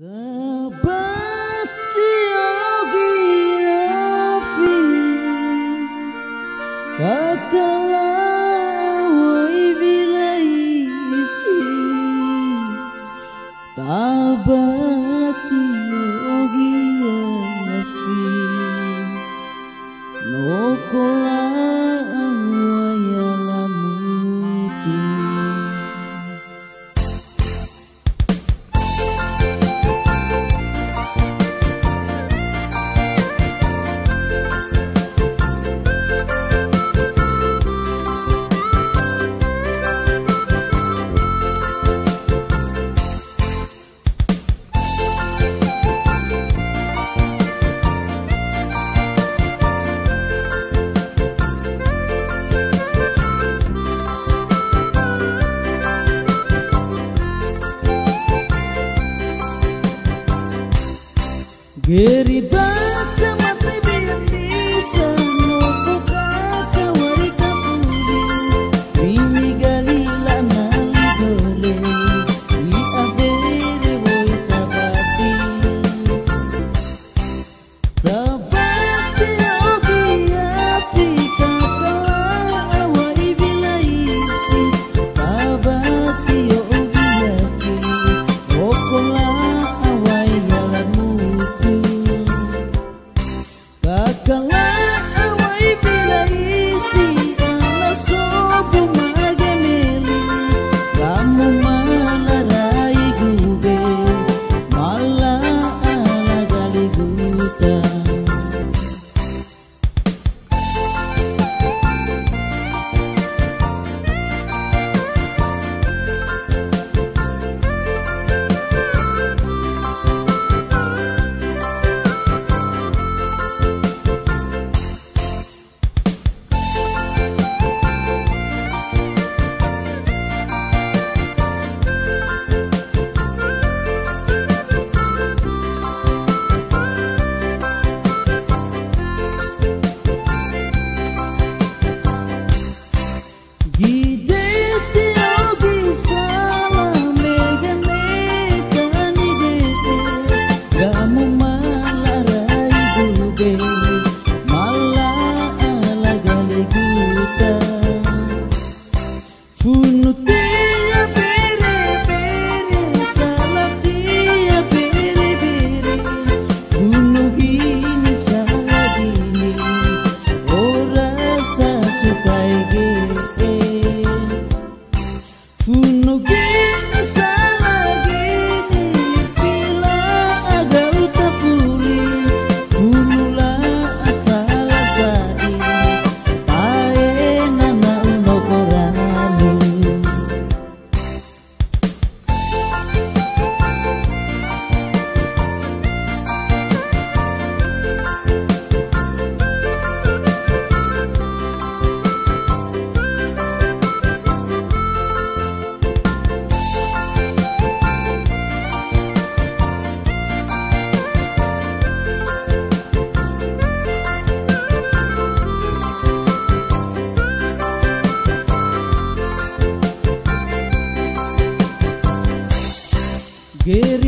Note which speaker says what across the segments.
Speaker 1: Tabati ogi afi Kakala wai vilaisi Tabati ogi afi Nokola Querida tudo. Get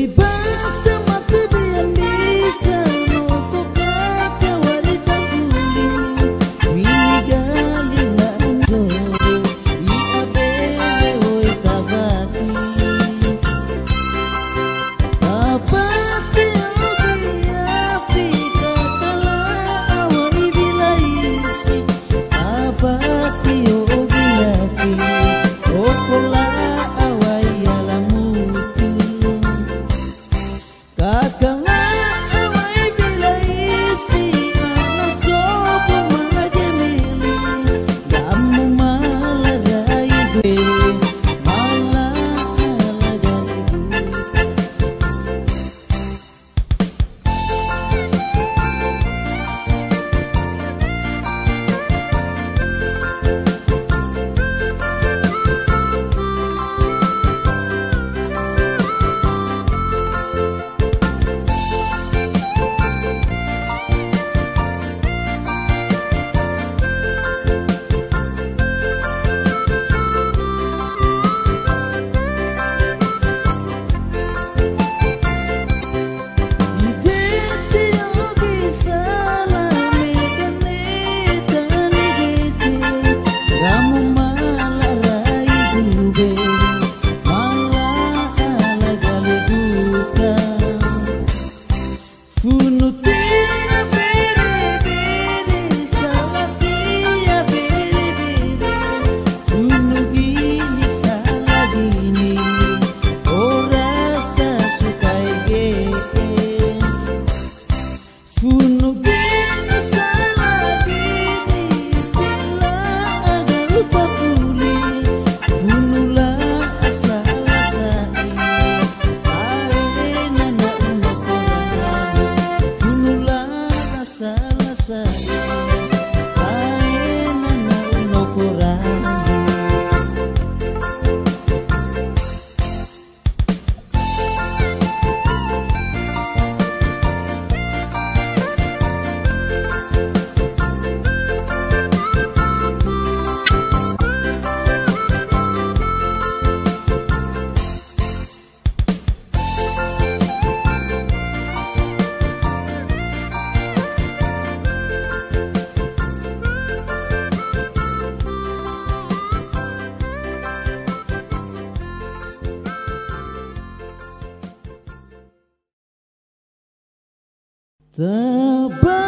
Speaker 1: Tabati